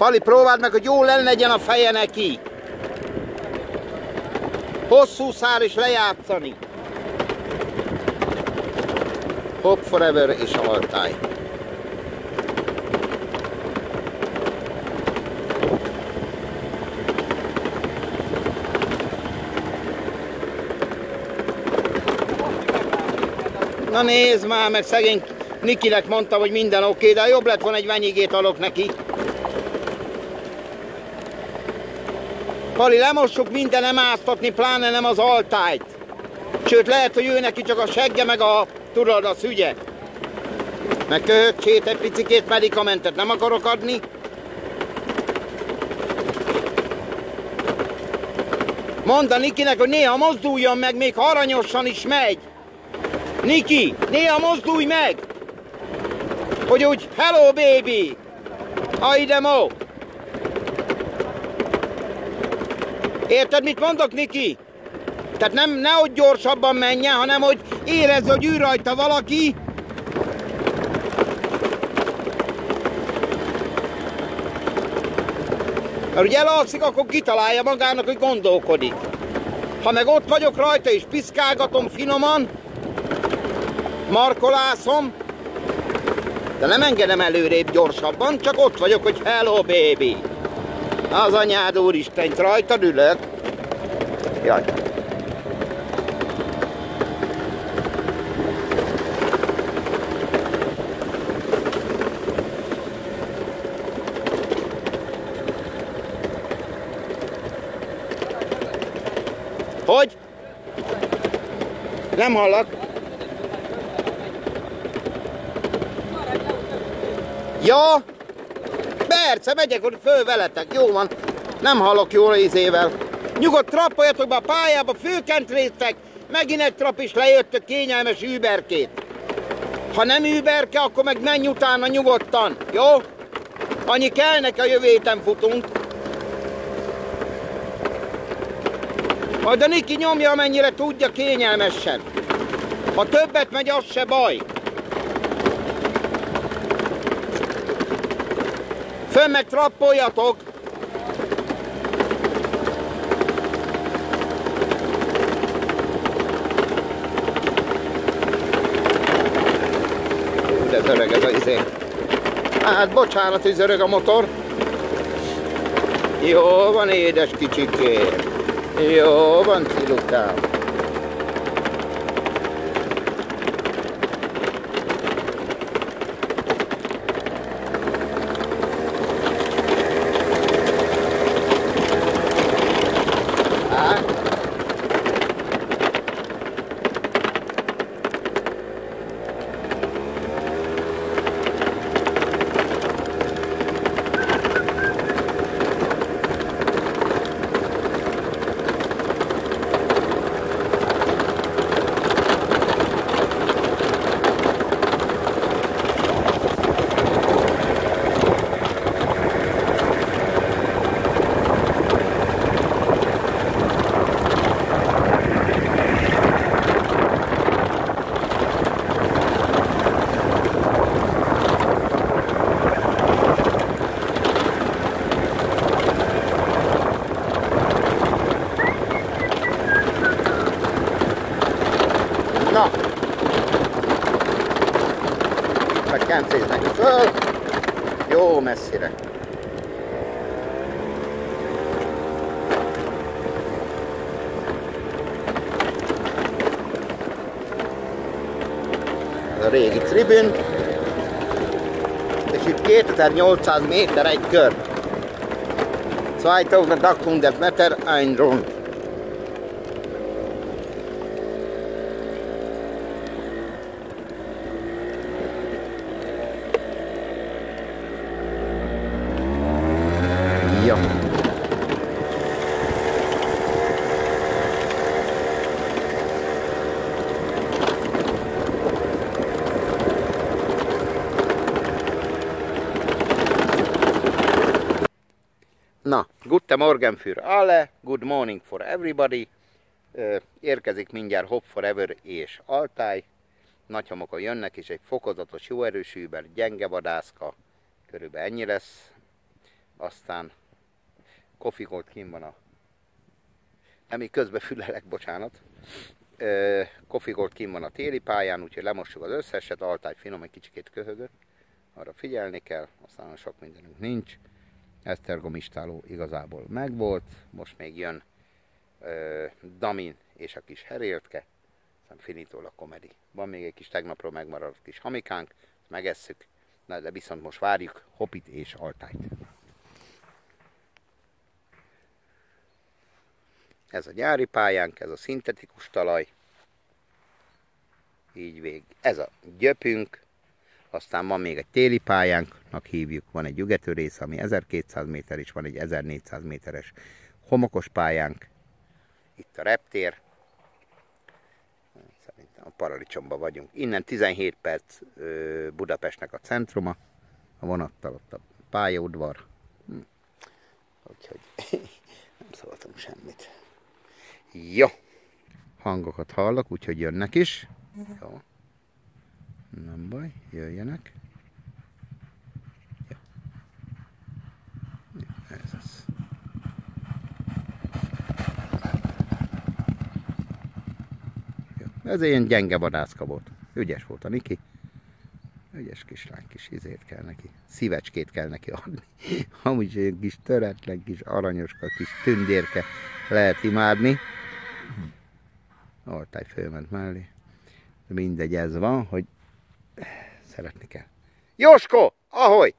Pali, próbáld meg, hogy jól le legyen a feje neki. Hosszú szár is lejátszani. Hope forever és altály. Na nézd már, mert szegény Nikinek mondta, hogy minden oké, okay, de jobb lett volna egy venyigét adok neki. Pali, lemossuk minden, nem áztatni, pláne nem az altájt. Sőt, lehet, hogy ő neki csak a segge, meg a, tudod, a szügye. Meg köhögcsét, egy picikét medikamentet nem akarok adni. Mondd a Nikinek, hogy néha mozduljon meg, még aranyosan is megy. Niki, néha mozdulj meg! Hogy úgy, hello baby! Aidemo! Érted, mit mondok, Niki? Tehát nem, nehogy gyorsabban menjen, hanem hogy érezd, hogy ül rajta valaki. Mert ugye elalszik, akkor kitalálja magának, hogy gondolkodik. Ha meg ott vagyok rajta és piszkálgatom finoman, markolászom, de nem engedem előrébb gyorsabban, csak ott vagyok, hogy hello baby. Az anyád úristen, rajtad ülök. Jaj. Hogy? Nem hallak. Ja, persze, megyek, hogy föl veletek, jó van. Nem hallok jól izével. Nyugodt trappoljatok be a pályába, főkentrésztek, megint egy trap is lejöttök kényelmes überkét. Ha nem überke, akkor meg menj utána nyugodtan, jó? Annyi kell neki, a jövő héten futunk. Majd a Niki nyomja, amennyire tudja kényelmesen. Ha többet megy, az se baj. Fönn meg trappoljatok! De zörög ez a izé. Hát bocsánat, hogy zörög a motor. Jó van, édes kicsikém. Jó van, cilukám. Na! Meg kencéznek föl. Jó messzire. Ez a régi tribün. És itt 2800 méter egy kör. 2800 Meter ein Rund. Ja. Na, guten Morgen für alle, good morning for everybody. Érkezik mindjárt Hop Forever és Altáj. Nagyhamokon jönnek, és egy fokozatos, jó erős über, gyenge vadászka. Körülbelül ennyi lesz. aztán Kofigolt kim van a... Nem, közben fülelek, bocsánat. Kofigolt kim van a téli pályán, úgyhogy lemossuk az összeset, altály finom, egy kicsikét köhögött. Arra figyelni kell, aztán sok mindenünk nincs. Esztergom istáló igazából megvolt, most még jön ö, Damin és a kis heréltke, aztán finitól a komedi. Van még egy kis tegnapról megmaradt kis hamikánk, megesszük, Na, de viszont most várjuk Hopit és Altájt. Ez a gyári pályánk, ez a szintetikus talaj. Így vég. Ez a gyöpünk. Aztán van még egy téli pályánknak hívjuk. Van egy ügető rész, ami 1200 méter, és van egy 1400 méteres homokos pályánk. Itt a reptér. Szerintem a paradicsomban vagyunk. Innen 17 perc Budapestnek a centruma. A vonattal ott a pályaudvar. Hm. Úgyhogy nem szóltam semmit. Jó. Hangokat hallok, úgyhogy jönnek is. Jó. Nem baj, jöjjenek. Jó. Ez az. Ilyen gyenge vadászka volt. Ügyes volt a Niki. Ügyes kislány, kis izét kell neki. Szívecskét kell neki adni. Amúgy egy kis töretlen, kis aranyoska, kis tündérke lehet imádni. Altály fölment mellé. De mindegy, ez van, hogy szeretni kell. Jósko, ahogy!